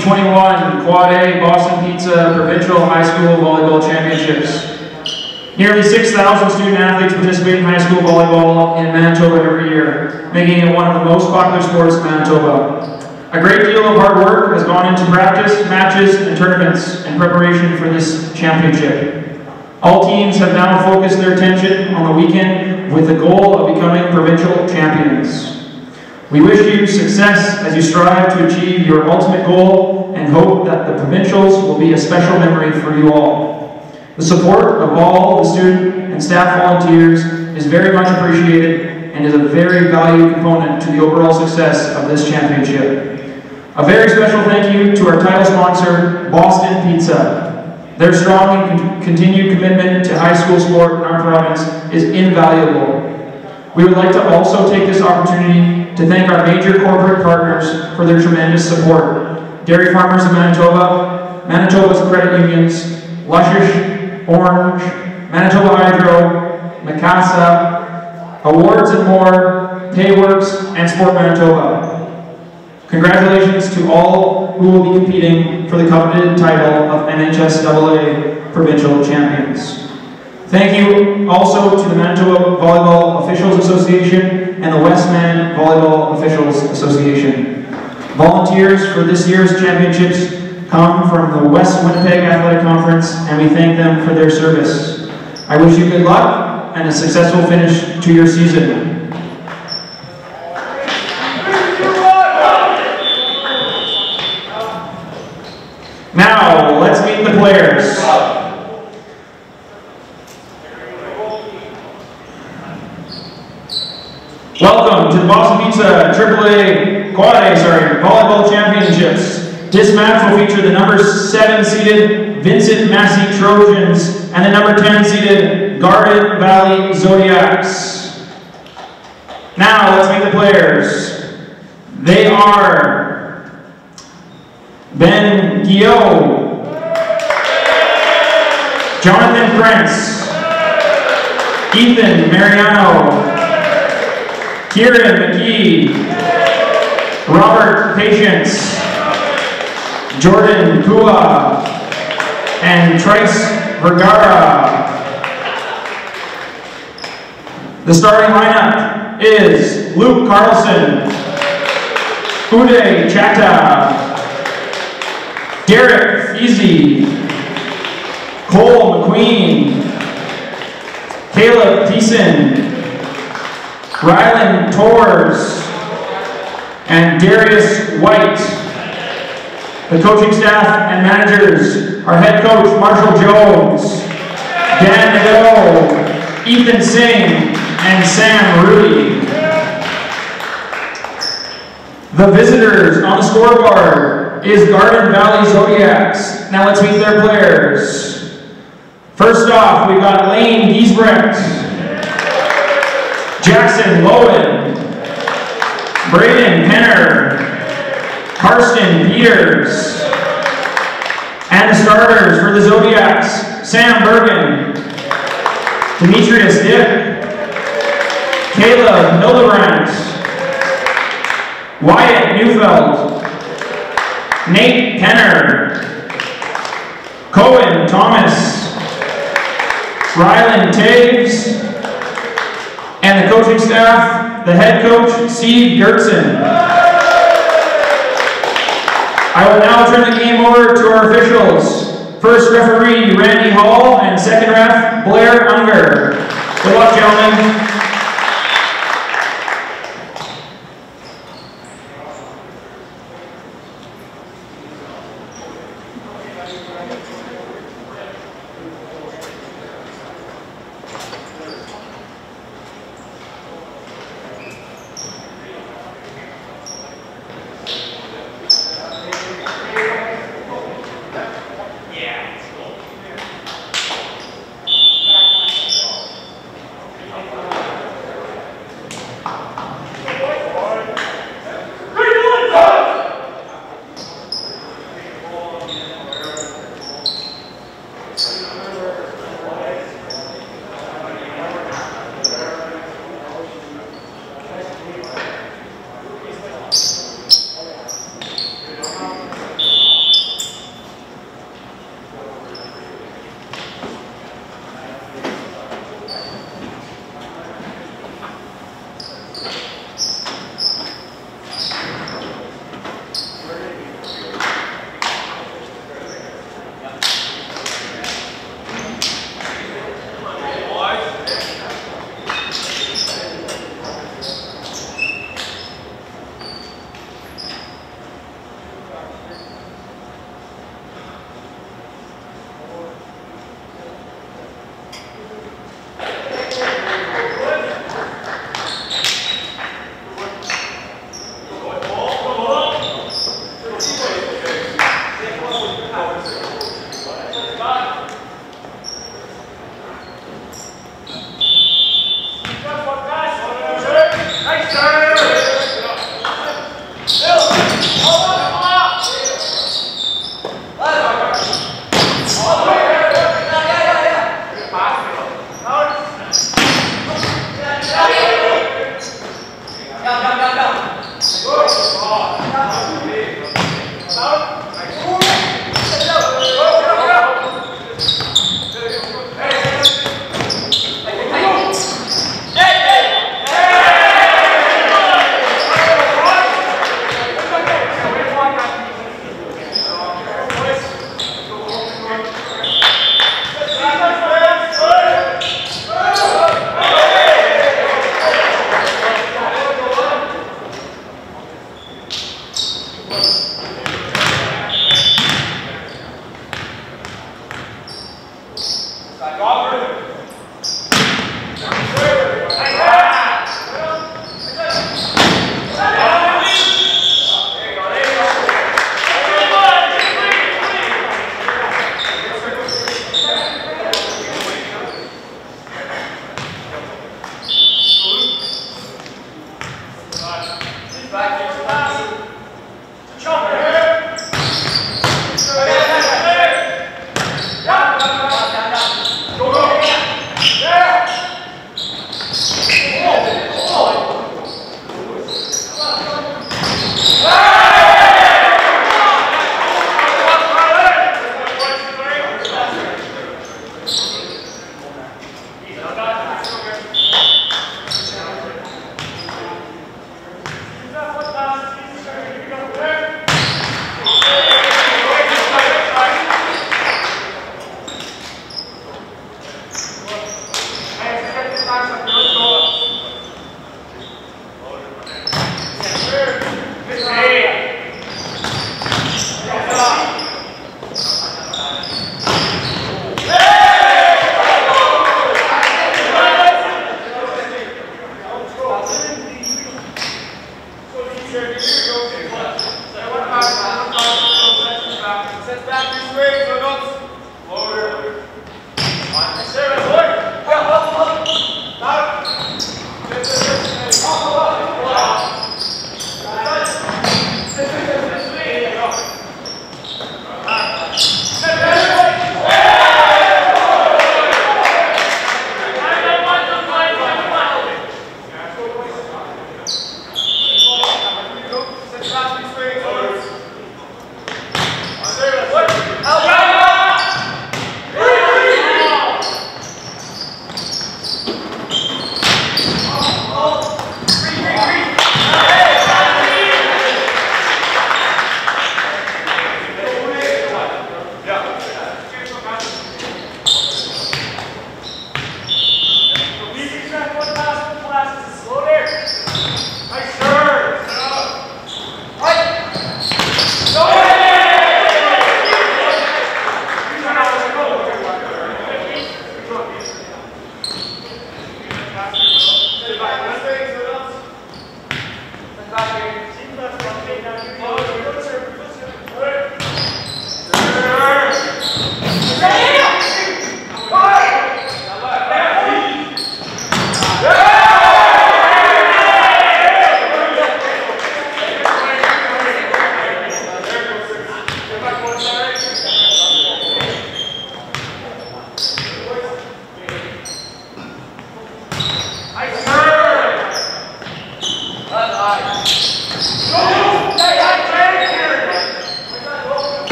2021 Quad A Boston Pizza Provincial High School Volleyball Championships. Nearly 6,000 student athletes participate in high school volleyball in Manitoba every year, making it one of the most popular sports in Manitoba. A great deal of hard work has gone into practice, matches, and tournaments in preparation for this championship. All teams have now focused their attention on the weekend with the goal of becoming provincial champions. We wish you success as you strive to achieve your ultimate goal and hope that the provincials will be a special memory for you all. The support of all the student and staff volunteers is very much appreciated and is a very valued component to the overall success of this championship. A very special thank you to our title sponsor, Boston Pizza. Their strong and con continued commitment to high school sport in our province is invaluable. We would like to also take this opportunity to thank our major corporate partners for their tremendous support. Dairy Farmers of Manitoba, Manitoba's credit unions, Lushish, Orange, Manitoba Hydro, Mikasa, Awards and more, Payworks, and Sport Manitoba. Congratulations to all who will be competing for the coveted title of MHSAA Provincial Champions. Thank you also to the Manitoba Volleyball Officials Association and the Westman Volleyball Officials Association. Volunteers for this year's championships come from the West Winnipeg Athletic Conference and we thank them for their service. I wish you good luck and a successful finish to your season. Now, let's meet the players. Welcome to the Boston Pizza AAA Quad A, sorry, Volleyball Championships. This match will feature the number 7 seeded Vincent Massey Trojans and the number 10 seeded Garden Valley Zodiacs. Now, let's meet the players. They are Ben Guillot, Jonathan Prince, Ethan Mariano, Kieran McGee, Robert Patience, Jordan Kua, and Trice Vergara. The starting lineup is Luke Carlson, Uday Chata, Derek Feasy, Cole McQueen, Caleb Thiessen, Rylan Torres, and Darius White. The coaching staff and managers are head coach Marshall Jones, Dan Nadeau, Ethan Singh, and Sam Rudy. The visitors on the scoreboard is Garden Valley Zodiacs. Now let's meet their players. First off, we've got Lane Giesbrecht, Jackson Lowen, Braden Penner, Karsten Peters, and the starters for the Zodiacs, Sam Bergen, Demetrius Dick, Caleb Hildebrandt, Wyatt Neufeld, Nate Penner, Cohen Thomas, Rylan Taves, and the coaching staff, the head coach, Steve Gertson. I will now turn the game over to our officials. First referee, Randy Hall, and second ref, Blair Unger. Good luck, gentlemen.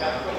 Yeah.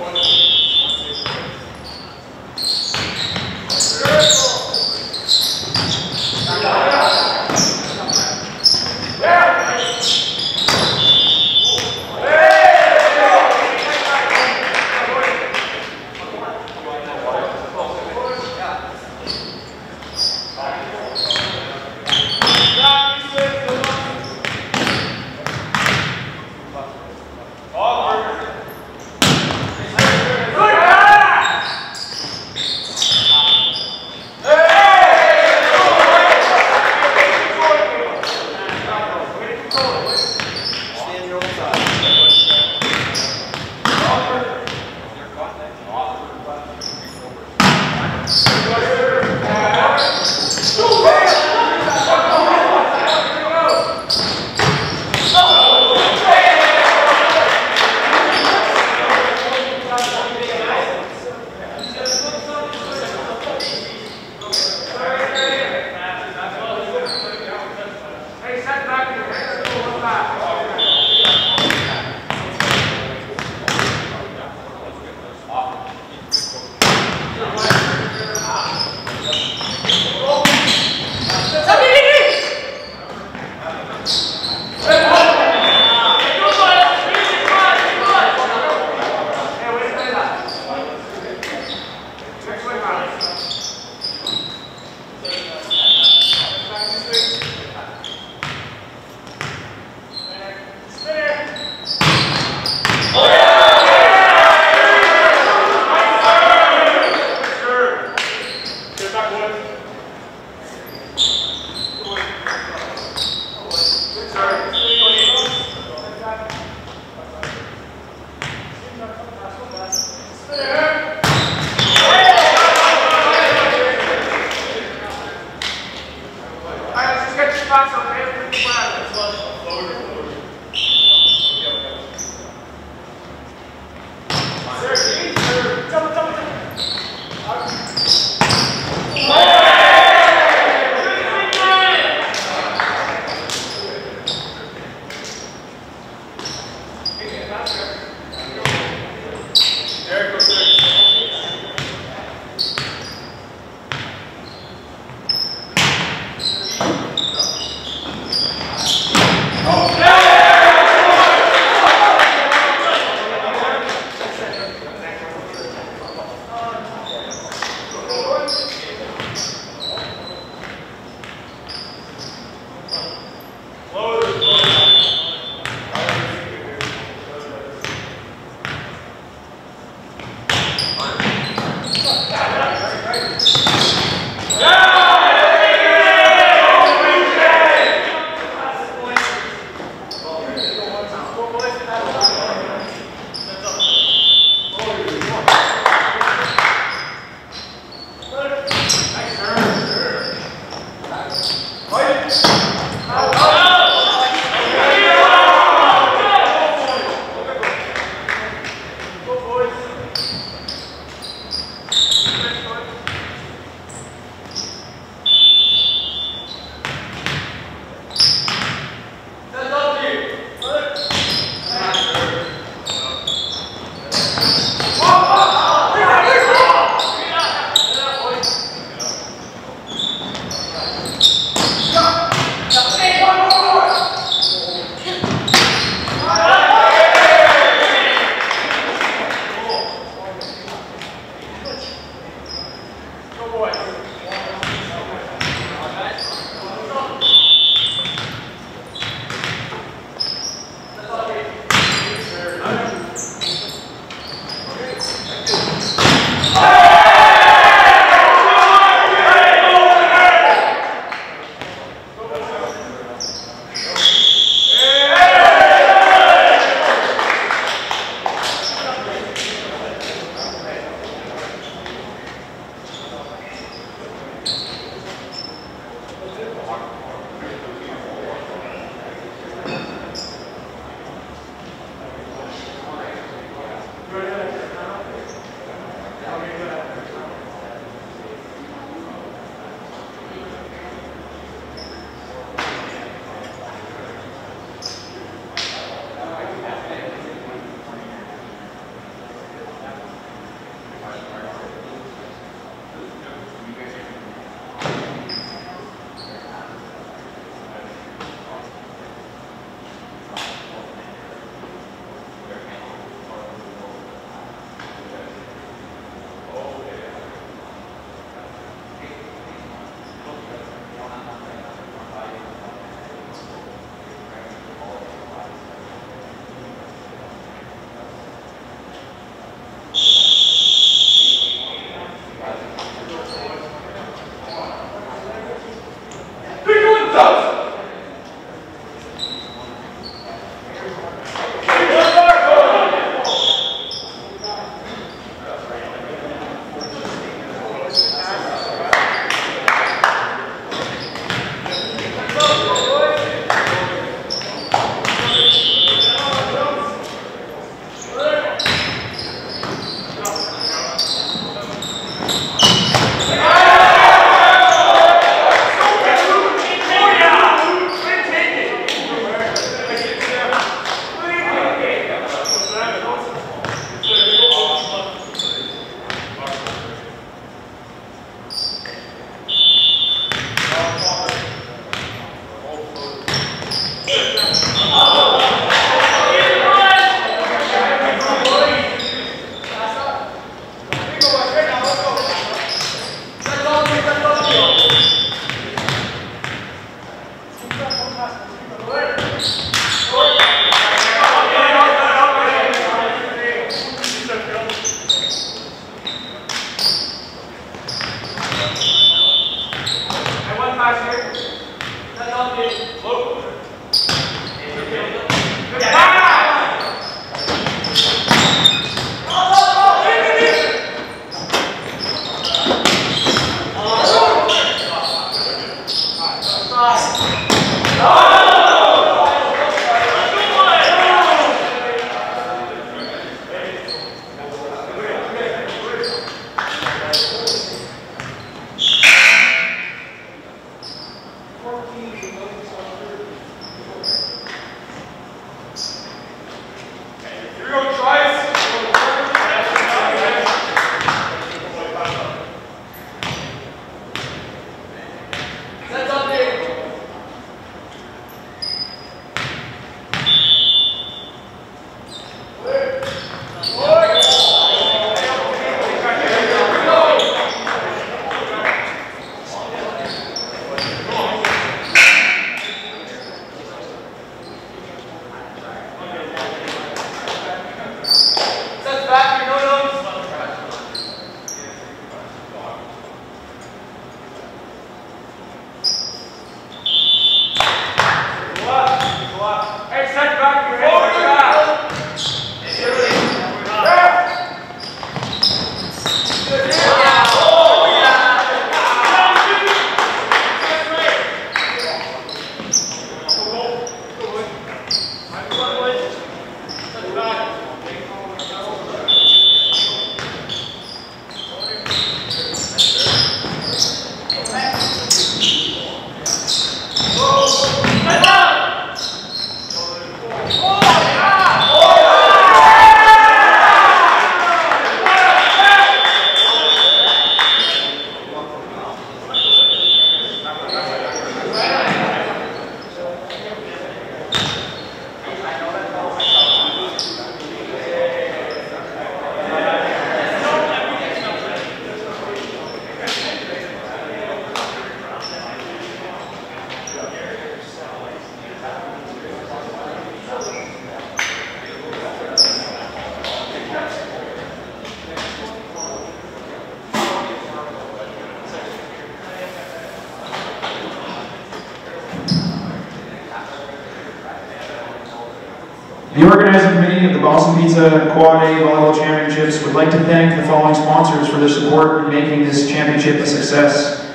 Boston Pizza Quad A Volleyball Championships would like to thank the following sponsors for their support in making this championship a success.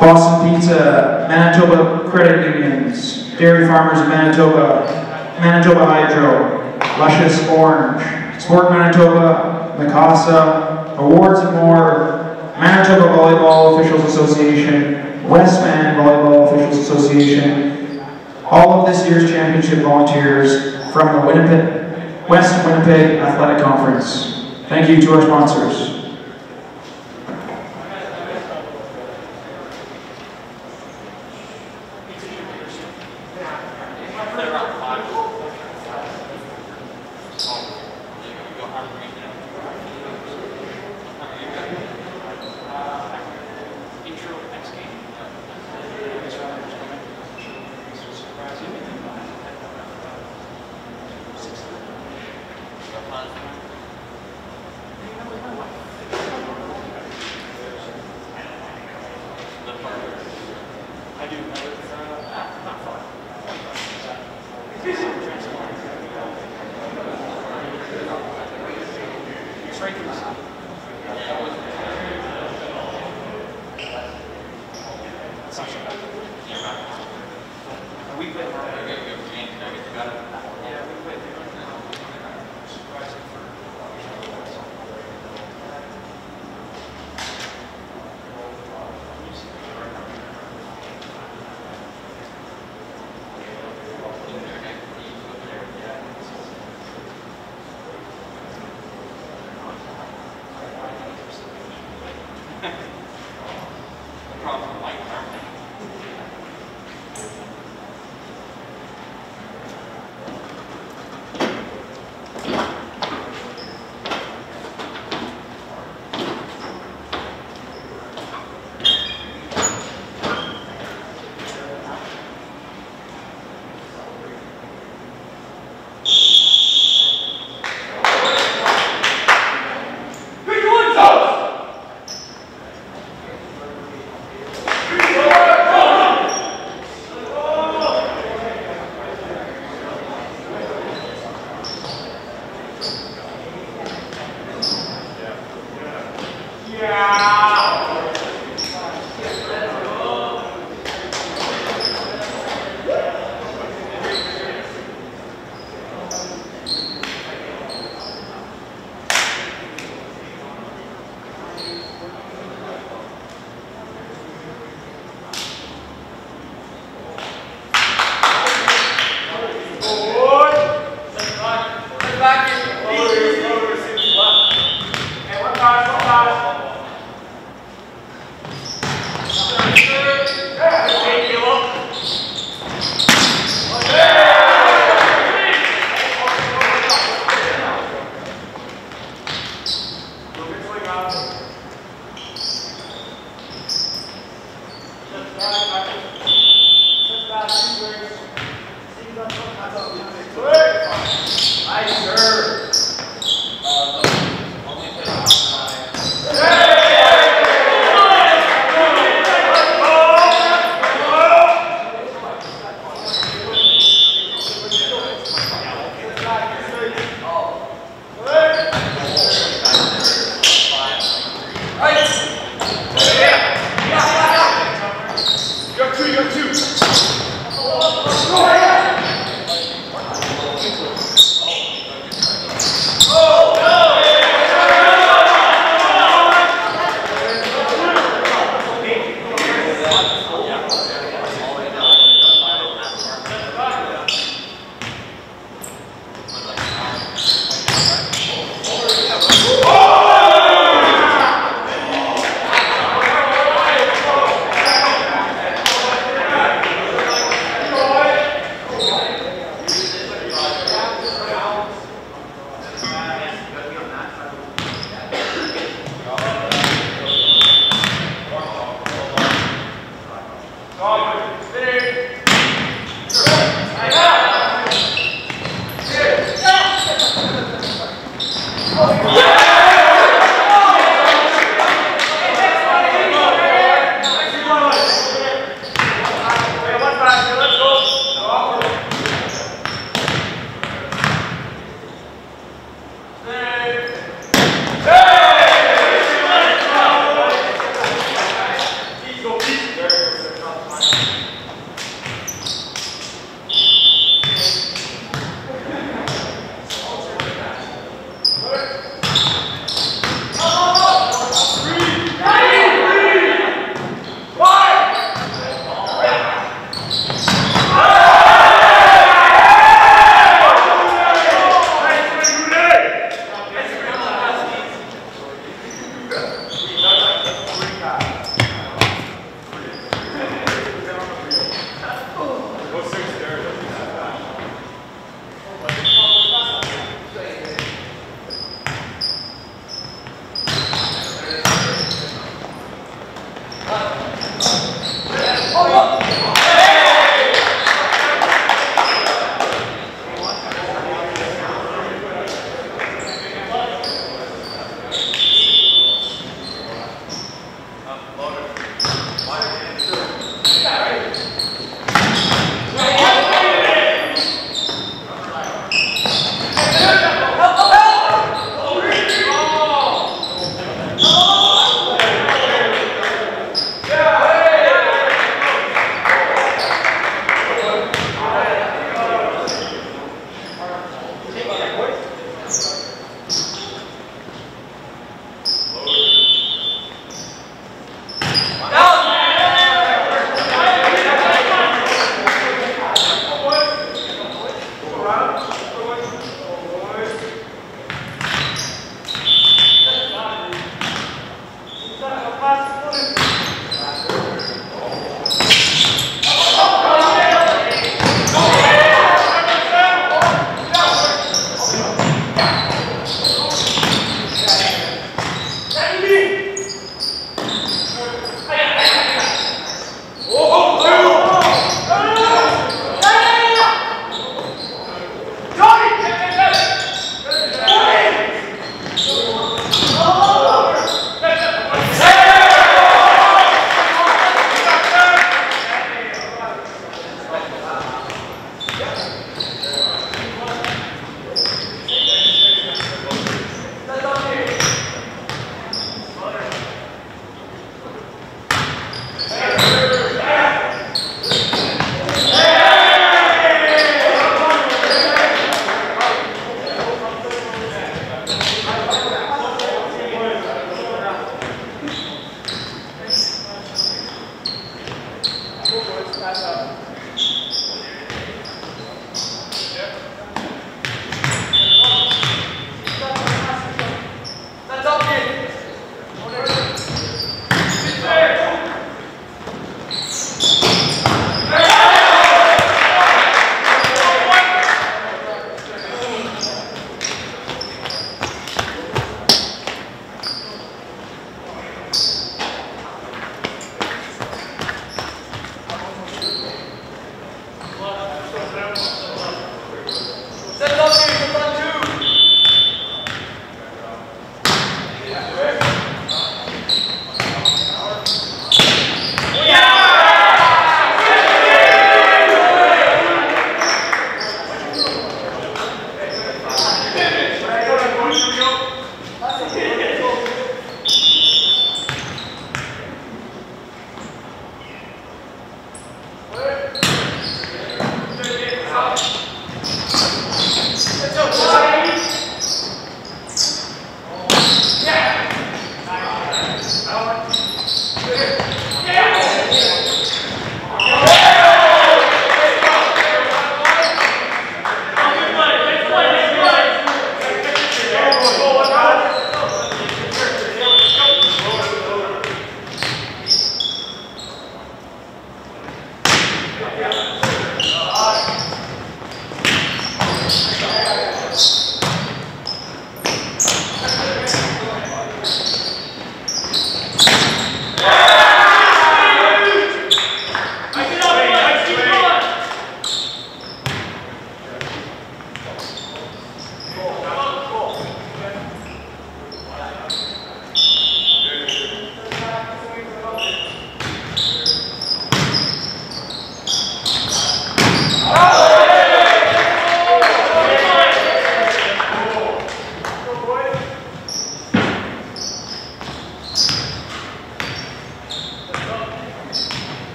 Boston Pizza, Manitoba Credit Unions, Dairy Farmers of Manitoba, Manitoba Hydro, Luscious Orange, Sport Manitoba, Mikasa, Awards and more, Manitoba Volleyball Officials Association, Westman Volleyball Officials Association, all of this year's championship volunteers, from the Winnipeg, West Winnipeg Athletic Conference. Thank you to our sponsors.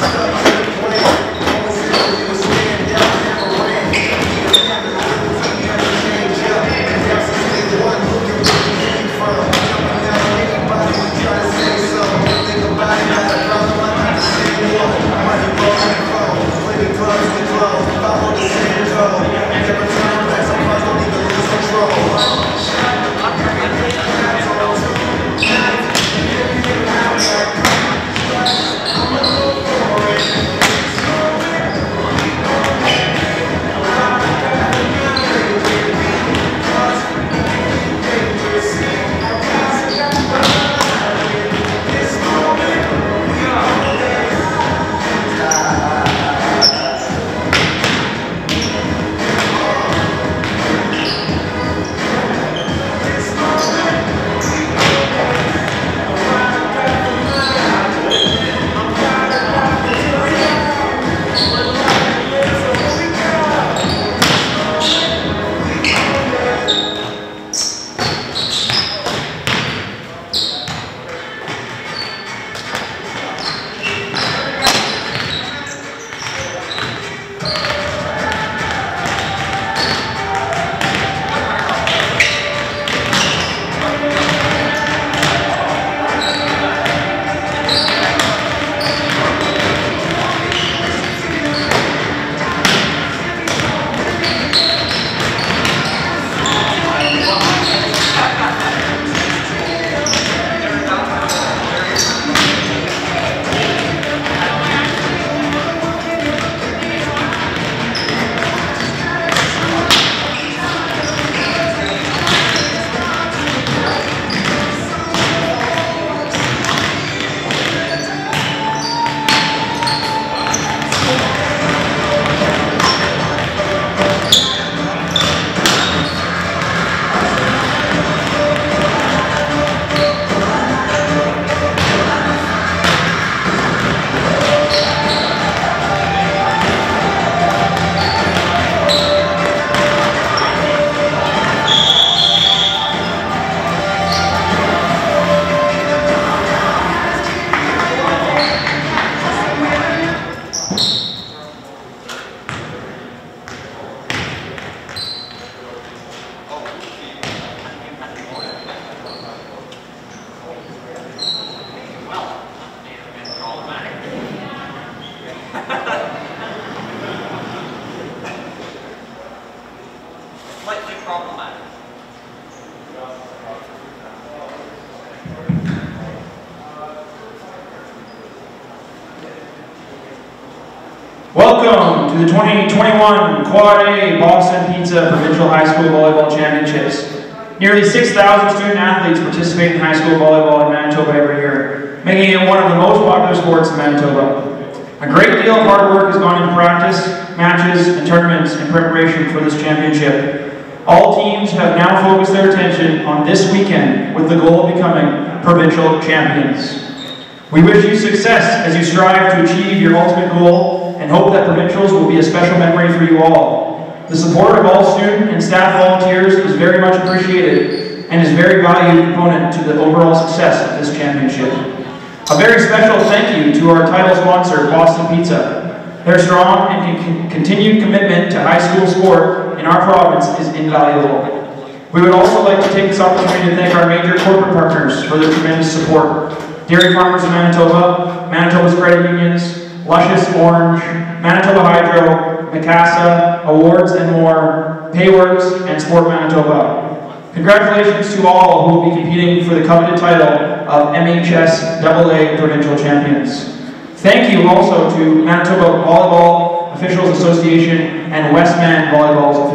To the 2021 Quad A Boston Pizza Provincial High School Volleyball Championships. Nearly 6,000 student athletes participate in high school volleyball in Manitoba every year, making it one of the most popular sports in Manitoba. A great deal of hard work has gone into practice, matches, and tournaments in preparation for this championship. All teams have now focused their attention on this weekend with the goal of becoming provincial champions. We wish you success as you strive to achieve your ultimate goal hope that provincials will be a special memory for you all. The support of all student and staff volunteers is very much appreciated and is a very valued component to the overall success of this championship. A very special thank you to our title sponsor, Boston Pizza. Their strong and continued commitment to high school sport in our province is invaluable. We would also like to take this opportunity to thank our major corporate partners for their tremendous support. Dairy Farmers of Manitoba, Manitoba's credit unions, Luscious Orange, Manitoba Hydro, Mikasa, Awards and more, Payworks, and Sport Manitoba. Congratulations to all who will be competing for the coveted title of MHSAA Provincial Champions. Thank you also to Manitoba Volleyball Officials Association and Westman Volleyball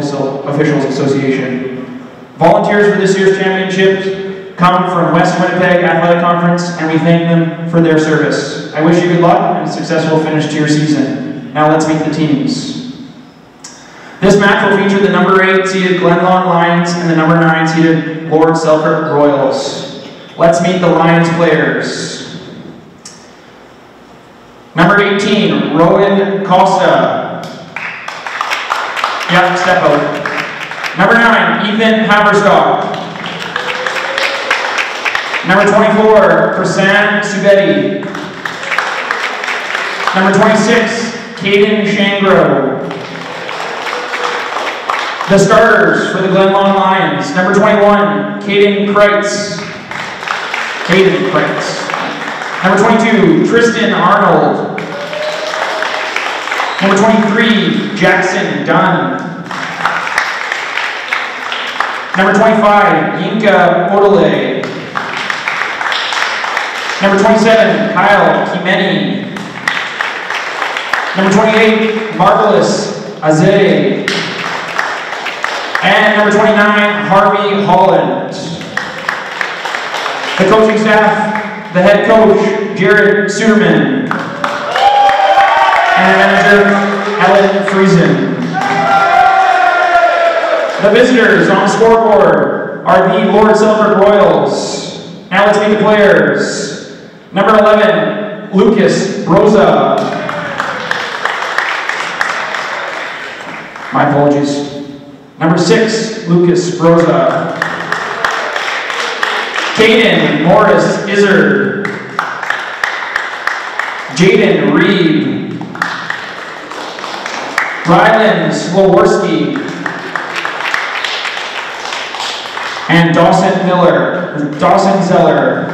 Officials Association. Volunteers for this year's championships come from West Winnipeg Athletic Conference, and we thank them for their service. I wish you good luck and a successful finish to your season. Now let's meet the teams. This match will feature the number 8 seeded Glenlawn Lions and the number 9 seeded Lord Selkirk Royals. Let's meet the Lions players. Number 18, Rowan Costa. Yep, step out. Number 9, Ethan Haberstock. Number 24, Prasan Subedi. Number 26, Caden Shangro. The starters for the Glenlawn Lions. Number 21, Caden Kreitz. Caden Kreitz. Number 22, Tristan Arnold. Number 23, Jackson Dunn. Number 25, Yinka Odele. Number 27, Kyle Kimeni. Number 28, Marvelous Azay. And number 29, Harvey Holland. The coaching staff, the head coach, Jared Suderman. And manager, Ellen Friesen. The visitors on the scoreboard are the Lord Selkirk Royals. Now let's meet the players. Number 11, Lucas Rosa. My apologies. Number six, Lucas Rosa. Caden Morris Izzard. Jaden Reed. Rylan Sloworski. And Dawson Miller, Dawson Zeller.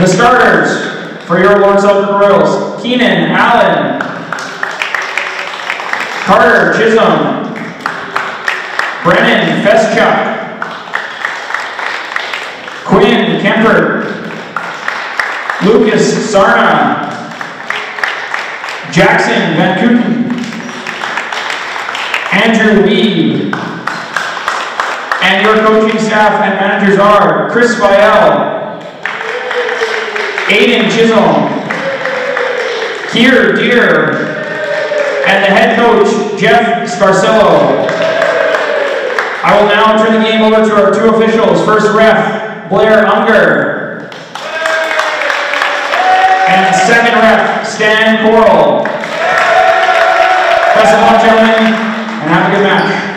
The starters for your Lord Selkirk Royals, Keenan Allen. Carter Chisholm. Brennan Feschuk. Quinn Kemper. Lucas Sarna. Jackson Van Kooten. Andrew Weed. And your coaching staff and managers are Chris Vial, Aiden Chisholm, Kier Deer, and the head coach, Jeff Scarcello. I will now turn the game over to our two officials. First ref, Blair Unger. And second ref, Stan Coral. Best of luck, gentlemen, and have a good match.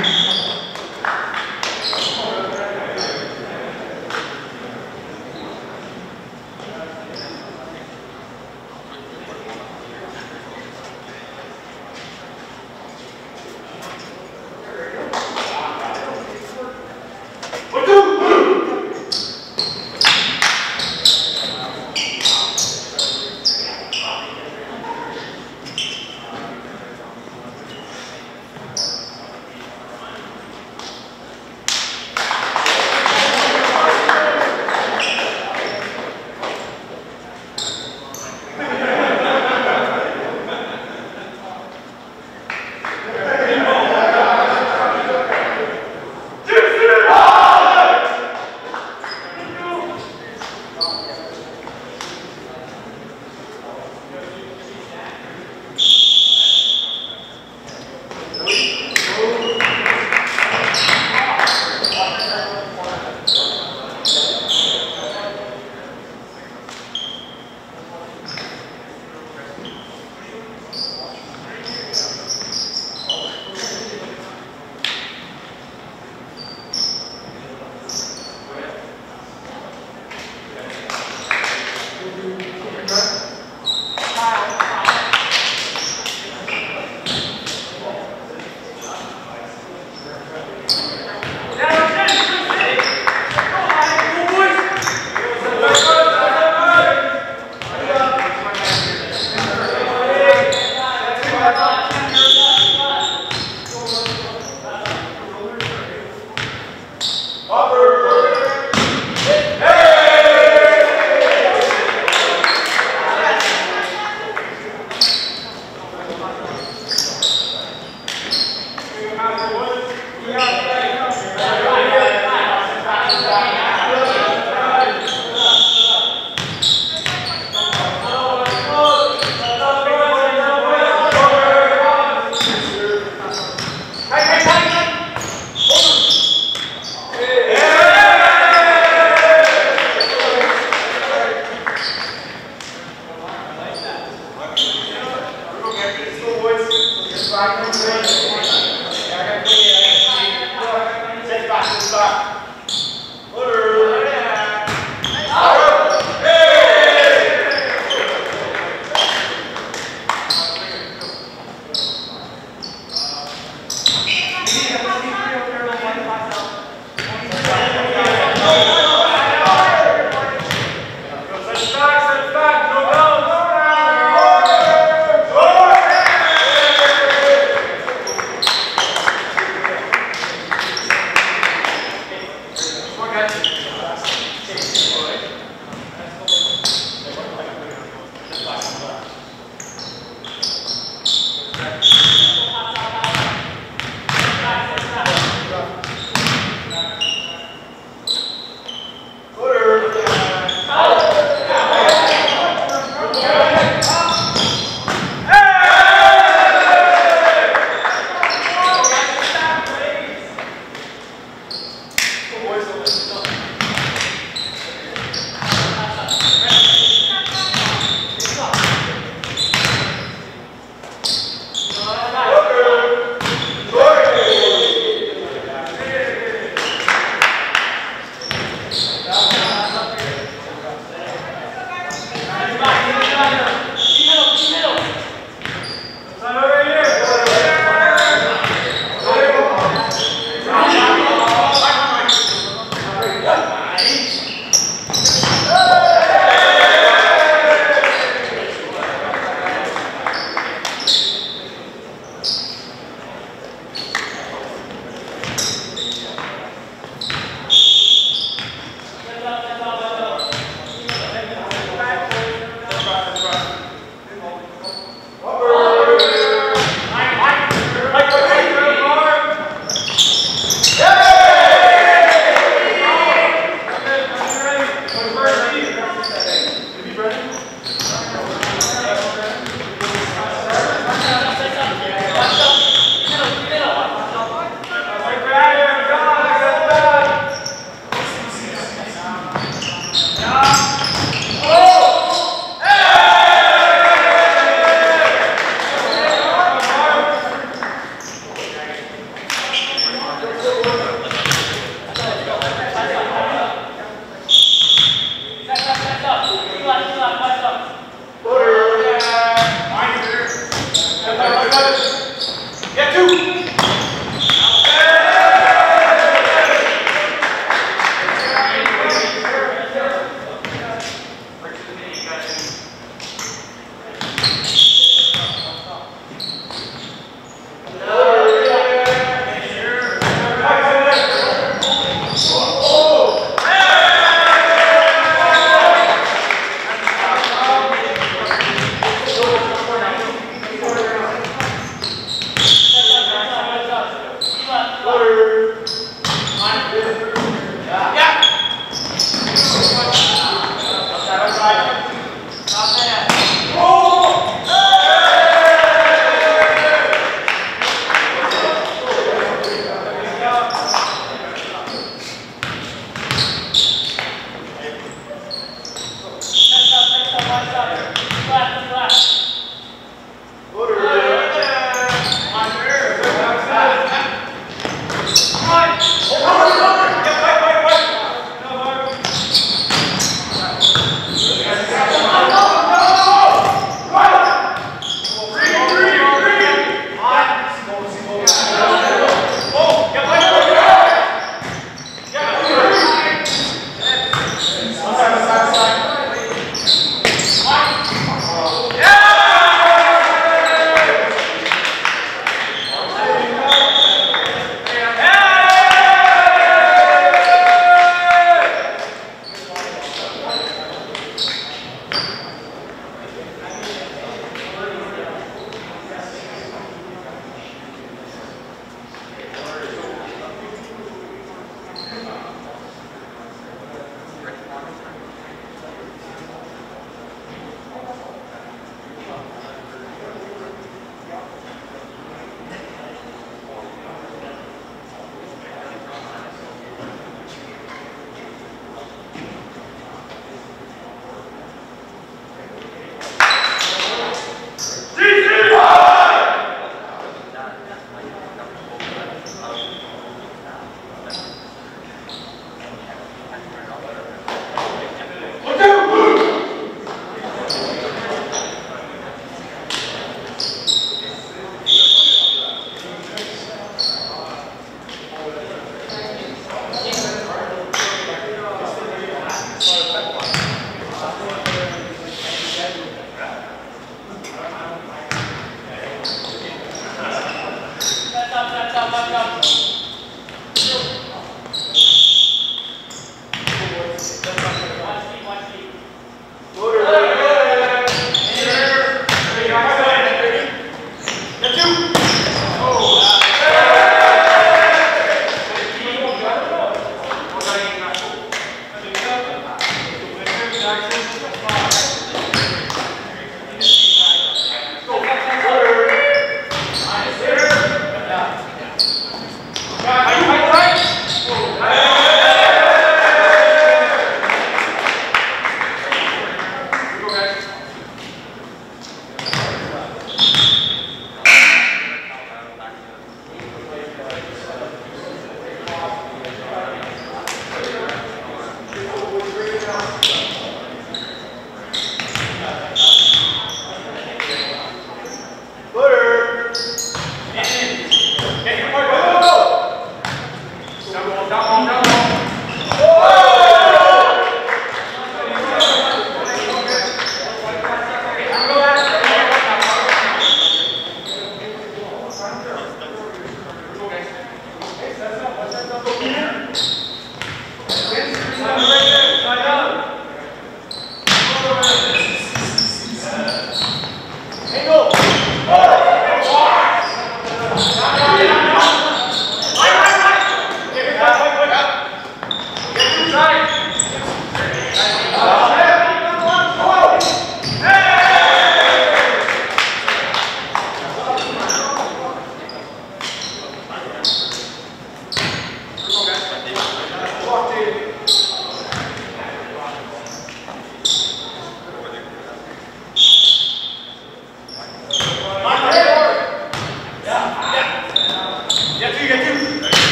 fraco.